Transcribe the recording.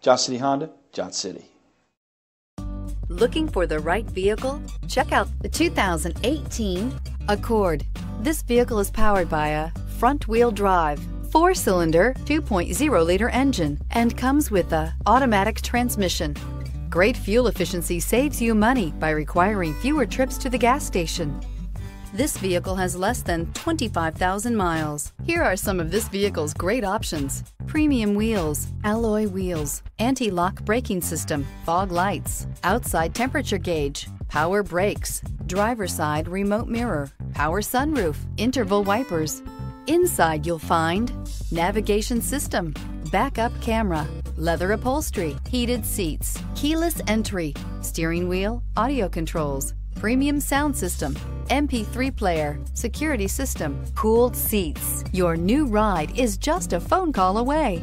Johnson City Honda, Johnson City. Looking for the right vehicle? Check out the 2018 Accord. This vehicle is powered by a front-wheel drive, four-cylinder, 2.0-liter engine, and comes with a automatic transmission. Great fuel efficiency saves you money by requiring fewer trips to the gas station. This vehicle has less than 25,000 miles. Here are some of this vehicle's great options. Premium wheels, alloy wheels, anti-lock braking system, fog lights, outside temperature gauge, power brakes, driver side remote mirror, power sunroof, interval wipers. Inside you'll find navigation system, backup camera, leather upholstery, heated seats, keyless entry, steering wheel, audio controls, premium sound system, MP3 player, security system, cooled seats. Your new ride is just a phone call away.